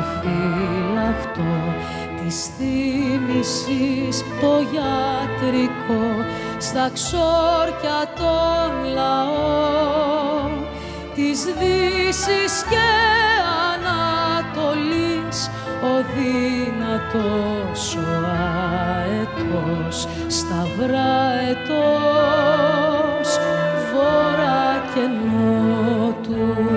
προφύλακτο της θύμησης το γιατρικό στα ξόρκια των λαών της Δύσης και Ανατολής ο δυνατός ο αετός σταυραετός βόρα και νότους.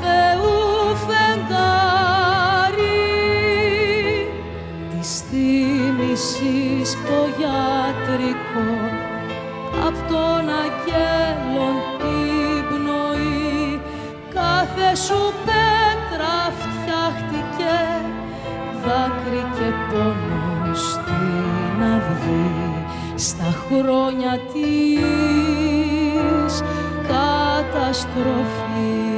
Θεού φεγγάρι. Της θύμησης το γιατρικό απ' τον αγγέλων την πνοή. Κάθε σου πέτρα φτιάχτηκε δάκρυ και πόνο στην αυγή. Στα χρόνια της καταστροφής